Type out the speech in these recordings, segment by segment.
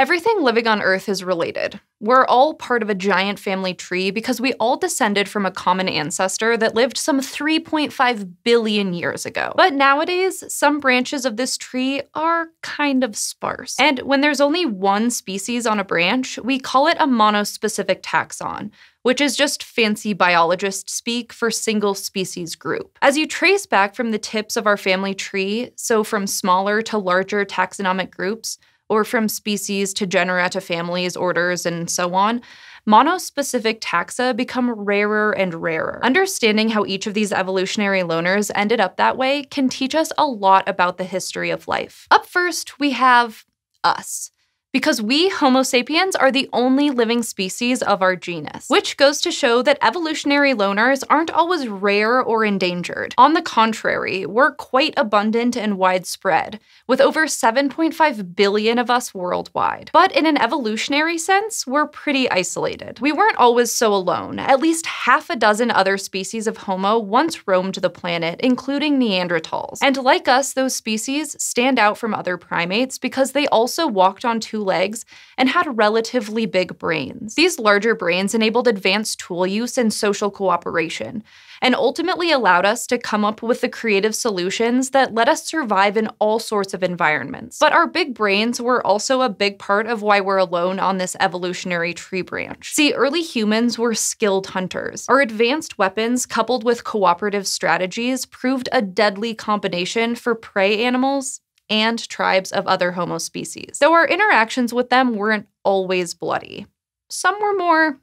Everything living on Earth is related. We're all part of a giant family tree because we all descended from a common ancestor that lived some 3.5 billion years ago. But nowadays, some branches of this tree are kind of sparse. And when there's only one species on a branch, we call it a monospecific taxon, which is just fancy biologist speak for single species group. As you trace back from the tips of our family tree, so from smaller to larger taxonomic groups, or from species to genera to families, orders, and so on, monospecific taxa become rarer and rarer. Understanding how each of these evolutionary loners ended up that way can teach us a lot about the history of life. Up first, we have us because we, Homo sapiens, are the only living species of our genus, which goes to show that evolutionary loners aren't always rare or endangered. On the contrary, we're quite abundant and widespread, with over 7.5 billion of us worldwide. But in an evolutionary sense, we're pretty isolated. We weren't always so alone. At least half a dozen other species of Homo once roamed the planet, including Neanderthals. And like us, those species stand out from other primates because they also walked on two legs, and had relatively big brains. These larger brains enabled advanced tool use and social cooperation, and ultimately allowed us to come up with the creative solutions that let us survive in all sorts of environments. But our big brains were also a big part of why we're alone on this evolutionary tree branch. See, early humans were skilled hunters. Our advanced weapons, coupled with cooperative strategies, proved a deadly combination for prey animals and tribes of other Homo species, though our interactions with them weren't always bloody. Some were more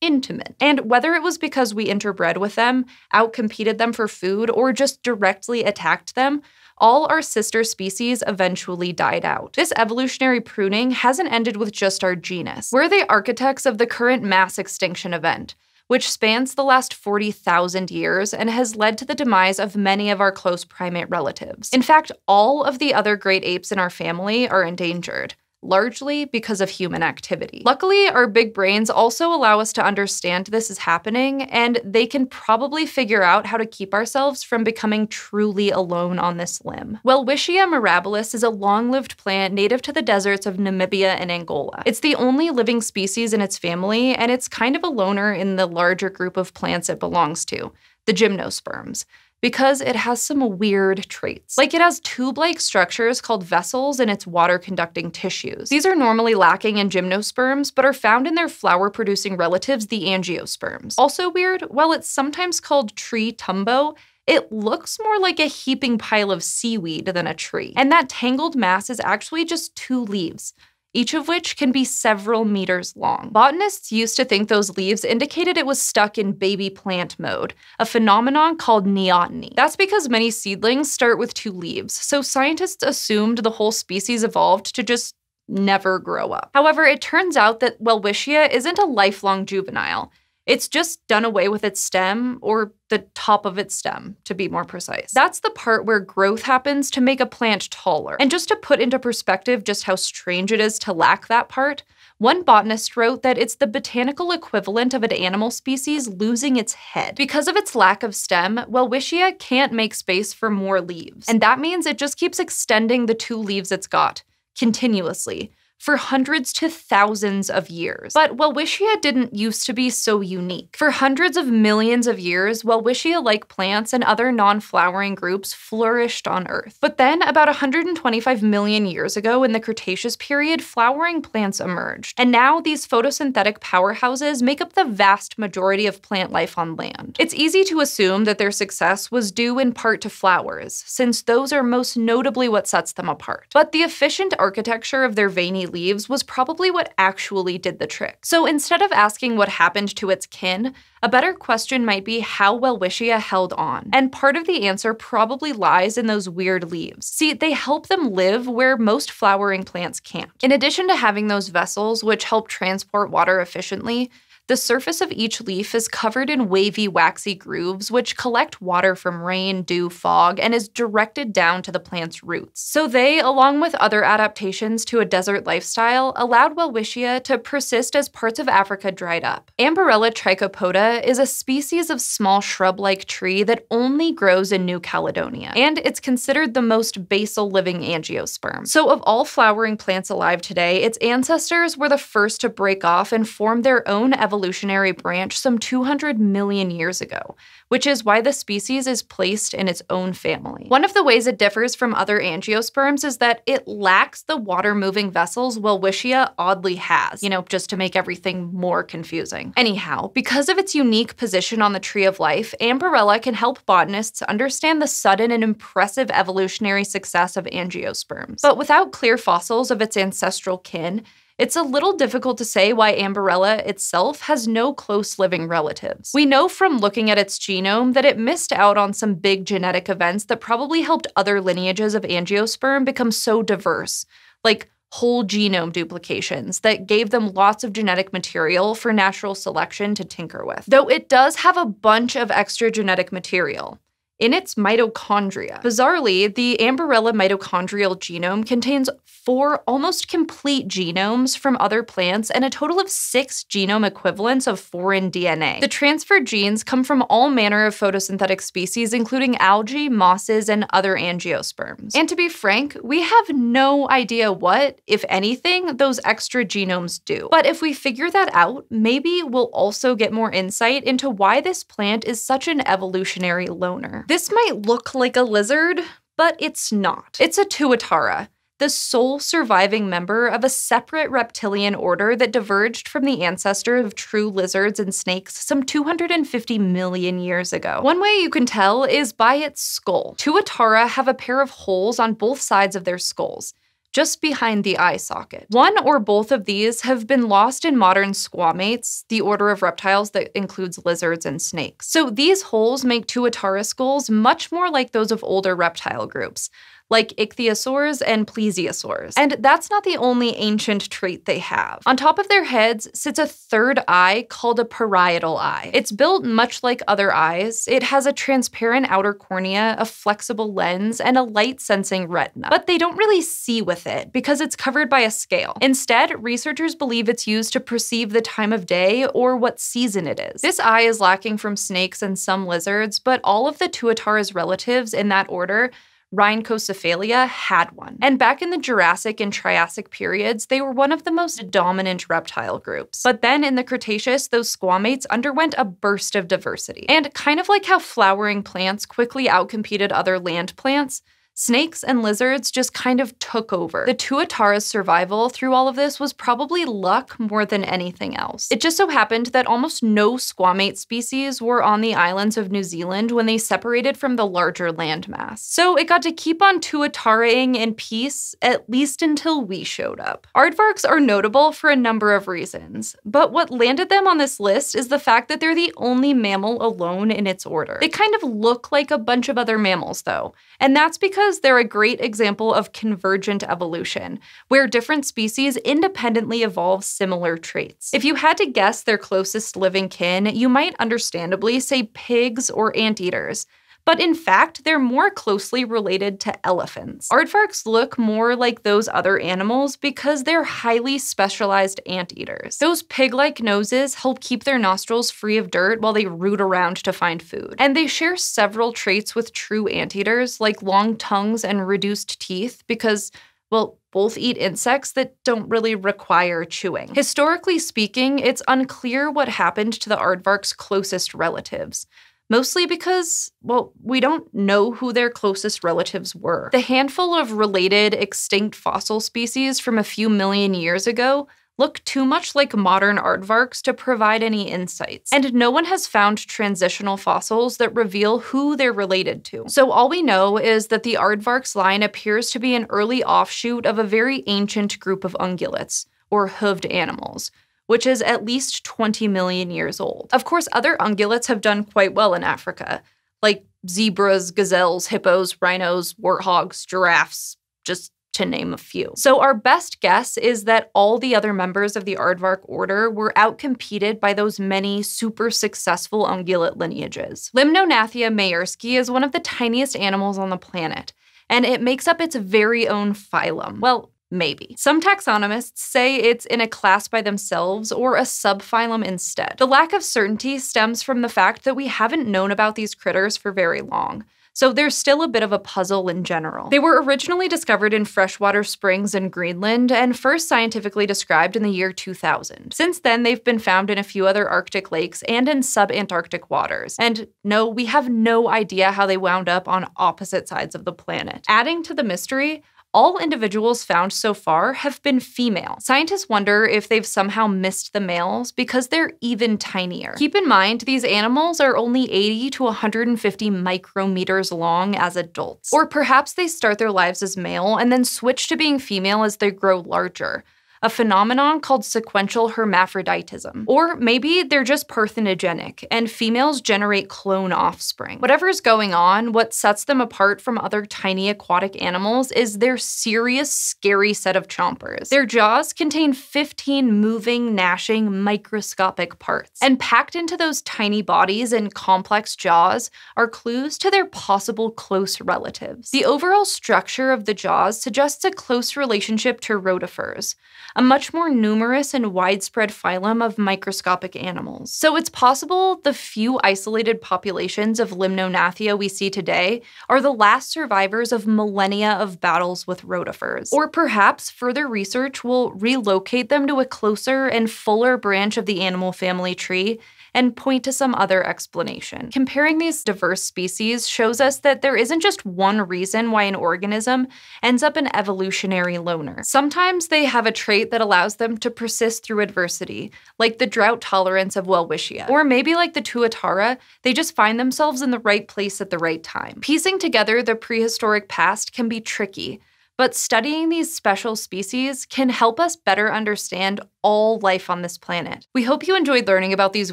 intimate. And whether it was because we interbred with them, outcompeted them for food, or just directly attacked them, all our sister species eventually died out. This evolutionary pruning hasn't ended with just our genus. We're the architects of the current mass extinction event, which spans the last 40,000 years and has led to the demise of many of our close primate relatives. In fact, all of the other great apes in our family are endangered largely because of human activity. Luckily, our big brains also allow us to understand this is happening, and they can probably figure out how to keep ourselves from becoming truly alone on this limb. Welwitschia mirabilis is a long-lived plant native to the deserts of Namibia and Angola. It's the only living species in its family, and it's kind of a loner in the larger group of plants it belongs to, the gymnosperms because it has some weird traits. Like it has tube-like structures called vessels in its water-conducting tissues. These are normally lacking in gymnosperms, but are found in their flower-producing relatives, the angiosperms. Also weird, while it's sometimes called tree tumbo, it looks more like a heaping pile of seaweed than a tree. And that tangled mass is actually just two leaves each of which can be several meters long. Botanists used to think those leaves indicated it was stuck in baby plant mode, a phenomenon called neoteny. That's because many seedlings start with two leaves, so scientists assumed the whole species evolved to just never grow up. However, it turns out that Welwitschia isn't a lifelong juvenile. It's just done away with its stem, or the top of its stem, to be more precise. That's the part where growth happens to make a plant taller. And just to put into perspective just how strange it is to lack that part, one botanist wrote that it's the botanical equivalent of an animal species losing its head. Because of its lack of stem, Welwitschia can't make space for more leaves. And that means it just keeps extending the two leaves it's got, continuously, for hundreds to thousands of years. But Welwitschia didn't used to be so unique. For hundreds of millions of years, Welwitschia-like plants and other non-flowering groups flourished on Earth. But then, about 125 million years ago in the Cretaceous period, flowering plants emerged. And now these photosynthetic powerhouses make up the vast majority of plant life on land. It's easy to assume that their success was due in part to flowers, since those are most notably what sets them apart. But the efficient architecture of their veiny leaves was probably what actually did the trick. So instead of asking what happened to its kin, a better question might be how Welwitschia held on. And part of the answer probably lies in those weird leaves. See, they help them live where most flowering plants can't. In addition to having those vessels which help transport water efficiently, The surface of each leaf is covered in wavy, waxy grooves, which collect water from rain, dew, fog, and is directed down to the plant's roots. So they, along with other adaptations to a desert lifestyle, allowed Welwitschia to persist as parts of Africa dried up. Amborella trichopoda is a species of small shrub-like tree that only grows in New Caledonia, and it's considered the most basal living angiosperm. So of all flowering plants alive today, its ancestors were the first to break off and form their own evolution evolutionary branch some 200 million years ago, which is why the species is placed in its own family. One of the ways it differs from other angiosperms is that it lacks the water moving vessels Welwitschia oddly has, you know, just to make everything more confusing. Anyhow, because of its unique position on the tree of life, Amborella can help botanists understand the sudden and impressive evolutionary success of angiosperms. But without clear fossils of its ancestral kin, it's a little difficult to say why Amborella itself has no close living relatives. We know from looking at its genome that it missed out on some big genetic events that probably helped other lineages of angiosperm become so diverse, like whole genome duplications that gave them lots of genetic material for natural selection to tinker with. Though it does have a bunch of extra genetic material in its mitochondria. Bizarrely, the Amborella mitochondrial genome contains four almost complete genomes from other plants and a total of six genome equivalents of foreign DNA. The transferred genes come from all manner of photosynthetic species, including algae, mosses, and other angiosperms. And to be frank, we have no idea what, if anything, those extra genomes do. But if we figure that out, maybe we'll also get more insight into why this plant is such an evolutionary loner. This might look like a lizard, but it's not. It's a tuatara, the sole surviving member of a separate reptilian order that diverged from the ancestor of true lizards and snakes some 250 million years ago. One way you can tell is by its skull. Tuatara have a pair of holes on both sides of their skulls just behind the eye socket. One or both of these have been lost in modern squamates, the order of reptiles that includes lizards and snakes. So these holes make tuatara skulls much more like those of older reptile groups, like ichthyosaurs and plesiosaurs. And that's not the only ancient trait they have. On top of their heads sits a third eye called a parietal eye. It's built much like other eyes. It has a transparent outer cornea, a flexible lens, and a light-sensing retina. But they don't really see with it because it's covered by a scale. Instead, researchers believe it's used to perceive the time of day or what season it is. This eye is lacking from snakes and some lizards, but all of the tuatara's relatives in that order Rhynchocephalia had one. And back in the Jurassic and Triassic periods, they were one of the most dominant reptile groups. But then in the Cretaceous, those squamates underwent a burst of diversity. And kind of like how flowering plants quickly outcompeted other land plants, Snakes and lizards just kind of took over. The Tuatara's survival through all of this was probably luck more than anything else. It just so happened that almost no squamate species were on the islands of New Zealand when they separated from the larger landmass. So it got to keep on Tuataraing in peace, at least until we showed up. Aardvarks are notable for a number of reasons, but what landed them on this list is the fact that they're the only mammal alone in its order. They kind of look like a bunch of other mammals, though, and that's because they're a great example of convergent evolution, where different species independently evolve similar traits. If you had to guess their closest living kin, you might understandably say pigs or anteaters, but in fact, they're more closely related to elephants. Aardvarks look more like those other animals because they're highly specialized anteaters. Those pig-like noses help keep their nostrils free of dirt while they root around to find food. And they share several traits with true anteaters, like long tongues and reduced teeth, because well, both eat insects that don't really require chewing. Historically speaking, it's unclear what happened to the aardvark's closest relatives mostly because, well, we don't know who their closest relatives were. The handful of related extinct fossil species from a few million years ago look too much like modern aardvarks to provide any insights, and no one has found transitional fossils that reveal who they're related to. So all we know is that the aardvarks line appears to be an early offshoot of a very ancient group of ungulates, or hoofed animals, which is at least 20 million years old. Of course, other ungulates have done quite well in Africa, like zebras, gazelles, hippos, rhinos, warthogs, giraffes, just to name a few. So, our best guess is that all the other members of the aardvark order were outcompeted by those many super successful ungulate lineages. Limnognathia maerski is one of the tiniest animals on the planet, and it makes up its very own phylum. Well, Maybe. Some taxonomists say it's in a class by themselves or a subphylum instead. The lack of certainty stems from the fact that we haven't known about these critters for very long. So there's still a bit of a puzzle in general. They were originally discovered in freshwater springs in Greenland and first scientifically described in the year 2000. Since then, they've been found in a few other Arctic lakes and in subantarctic waters. And no, we have no idea how they wound up on opposite sides of the planet. Adding to the mystery, all individuals found so far have been female. Scientists wonder if they've somehow missed the males because they're even tinier. Keep in mind, these animals are only 80 to 150 micrometers long as adults. Or perhaps they start their lives as male and then switch to being female as they grow larger a phenomenon called sequential hermaphroditism. Or maybe they're just parthenogenic, and females generate clone offspring. Whatever's going on, what sets them apart from other tiny aquatic animals is their serious, scary set of chompers. Their jaws contain 15 moving, gnashing, microscopic parts. And packed into those tiny bodies and complex jaws are clues to their possible close relatives. The overall structure of the jaws suggests a close relationship to rotifers, a much more numerous and widespread phylum of microscopic animals. So it's possible the few isolated populations of Limnognathia we see today are the last survivors of millennia of battles with rotifers. Or perhaps further research will relocate them to a closer and fuller branch of the animal family tree and point to some other explanation. Comparing these diverse species shows us that there isn't just one reason why an organism ends up an evolutionary loner. Sometimes they have a trait that allows them to persist through adversity, like the drought tolerance of Welwitschia. Or maybe like the Tuatara, they just find themselves in the right place at the right time. Piecing together the prehistoric past can be tricky, but studying these special species can help us better understand all life on this planet. We hope you enjoyed learning about these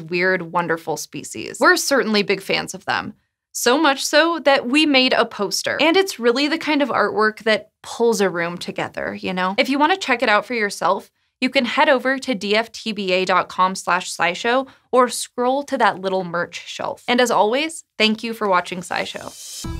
weird, wonderful species. We're certainly big fans of them. So much so that we made a poster. And it's really the kind of artwork that pulls a room together, you know? If you want to check it out for yourself, you can head over to dftba.com slash scishow or scroll to that little merch shelf. And as always, thank you for watching SciShow.